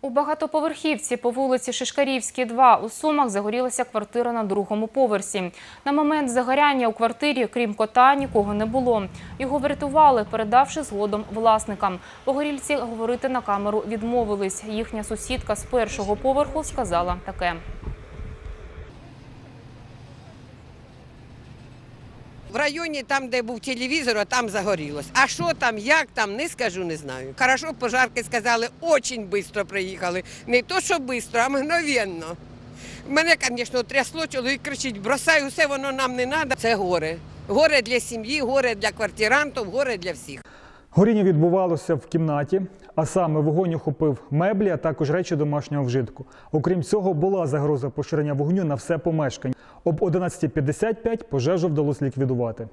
У багатоповерхівці по вулиці Шишкарівській, 2 у Сумах загорілася квартира на другому поверсі. На момент загоряння у квартирі, крім кота, нікого не було. Його врятували, передавши згодом власникам. Погорільці говорити на камеру відмовились. Їхня сусідка з першого поверху сказала таке. В районі, там, де був телевізор, там загорілось. А що там, як там, не скажу, не знаю. Хорошо, пожарки сказали, дуже швидко приїхали. Не то, що швидко, а мгновенно. Мене, звісно, трясло, чоловік кричить, бросай усе, воно нам не треба. Це горе. Горе для сім'ї, горе для квартирантів, горе для всіх. Горіння відбувалося в кімнаті, а саме вогонь охопив меблі, а також речі домашнього вжитку. Окрім цього, була загроза поширення вогню на все помешкання. Об 11.55 пожежу вдалося ліквідувати.